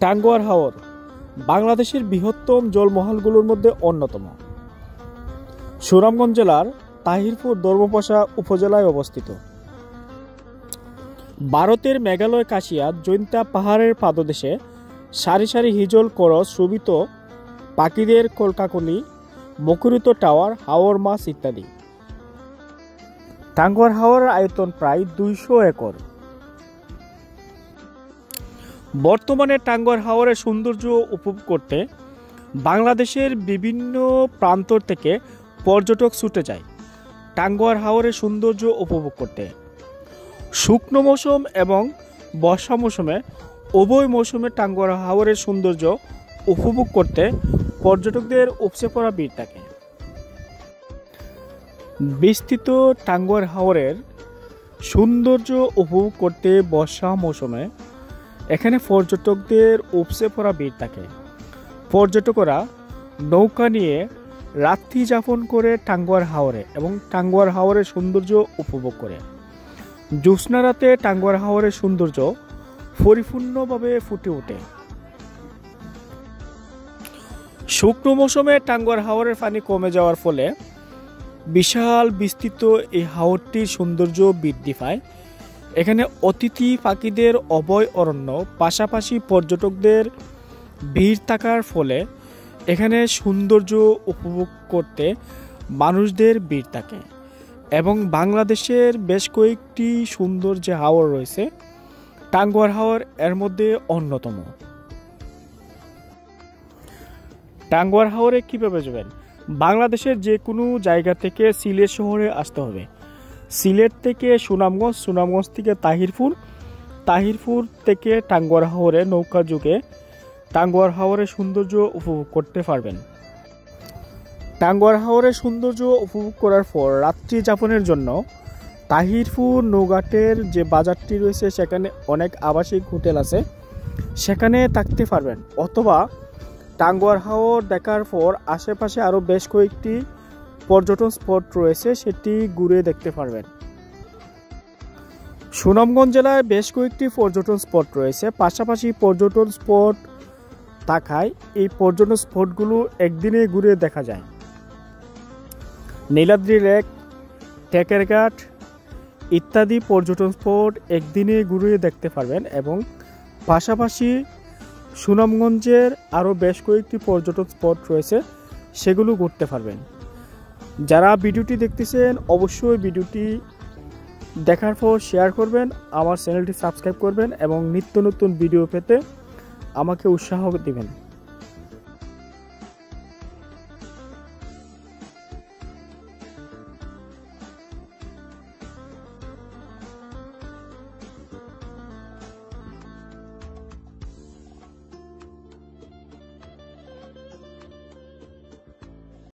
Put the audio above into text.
টাঙ্গুয়ার হাওর বাংলাদেশের বৃহত্তম জলমহলগুলোর মধ্যে অন্যতম। সুনামগঞ্জ জেলার তাহিরপুর ধর্মপাশা উপজেলায় অবস্থিত। ভারতের মেঘালয় কাশিয়া জৈন্তা পাহাড়ের পাদদেশে সারি সারি হিজল করস শোভিত পাখিদের কলকাকলি, মুখরিত টাওয়ার, হাওর মাছ ইত্যাদি। টাঙ্গুয়ার হাওরের আয়তন প্রায় দুইশো একর। বর্তমানে টাঙ্গুয়ার হাওরের সৌন্দর্য উপভোগ করতে বাংলাদেশের বিভিন্ন প্রান্তর থেকে পর্যটক ছুটে যায় টাঙ্গুয়ার হাওরের সৌন্দর্য উপভোগ করতে। শুকনো মৌসুম এবং বর্ষা মৌসুমে উভয় মৌসুমে টাঙ্গুয়ার হাওরের সৌন্দর্য উপভোগ করতে পর্যটকদের উপচে পড়া ভিড় থাকে। বিস্তৃত টাঙ্গুয়ার হাওরের সৌন্দর্য উপভোগ করতে বর্ষা মৌসুমে এখানে পর্যটকদের উপসে পড়া ভিড় থাকে। পর্যটকরা নৌকা নিয়ে রাত্রি যাপন করে টাঙ্গুয়ার হাওরে এবং টাঙ্গুয়ার হাওরের সৌন্দর্য উপভোগ করে। জ্যোৎস্না রাতে টাঙ্গুয়ার হাওরের সৌন্দর্য পরিপূর্ণভাবে ফুটে ওঠে। শুকনো মৌসুমে টাঙ্গুয়ার হাওরের পানি কমে যাওয়ার ফলে বিশাল বিস্তৃত এই হাওরটির সৌন্দর্য বৃদ্ধি পায়। এখানে অতিথি পাখিদের অভয় অরণ্য, পাশাপাশি পর্যটকদের ভিড় থাকার ফলে এখানে সৌন্দর্য উপভোগ করতে মানুষদের ভিড় থাকে। এবং বাংলাদেশের বেশ কয়েকটি সুন্দর যে হাওর রয়েছে। টাঙ্গুয়ার হাওর এর মধ্যে অন্যতম। টাঙ্গুয়ার হাওরে কীভাবে যাবেন? বাংলাদেশের যে কোনো জায়গা থেকে সিলেট শহরে আসতে হবে। সিলেট থেকে সুনামগঞ্জ সুনামগঞ্জ থেকে তাহিরপুর তাহিরপুর থেকে টাঙ্গুয়ার হাওরে নৌকা যুগে টাঙ্গুয়ার হাওরের সৌন্দর্য উপভোগ করতে পারবেন। টাঙ্গুয়ার হাওরের সৌন্দর্য উপভোগ করার পর রাত্রি যাপনের জন্য তাহিরপুর নৌঘাটের যে বাজারটি রয়েছে, সেখানে অনেক আবাসিক হোটেল আছে। সেখানে থাকতে পারবেন। অথবা টাঙ্গুয়ার হাওর দেখার পর আশেপাশে আরও বেশ কয়েকটি পর্যটন স্পট রয়েছে, সেটি ঘুরে দেখতে পারবেন। সুনামগঞ্জ জেলায় বেশ কয়েকটি পর্যটন স্পট রয়েছে। পাশাপাশি পর্যটন স্পট থাকায় এই পর্যটন স্পটগুলো একদিনে ঘুরে দেখা যায়। নীলাদ্রি লেক টেকেরঘাট ইত্যাদি পর্যটন স্পট একদিনে ঘুরে দেখতে পারবেন এবং পাশাপাশি সুনামগঞ্জের আরও বেশ কয়েকটি পর্যটন স্পট রয়েছে, সেগুলো ঘুরতে পারবেন। যারা ভিডিওটি দেখতেছেন, অবশ্যই ভিডিওটি দেখার পর শেয়ার করবেন, আমার চ্যানেলটি সাবস্ক্রাইব করবেন এবং নিত্য নতুন ভিডিও পেতে আমাকে উৎসাহ দিবেন।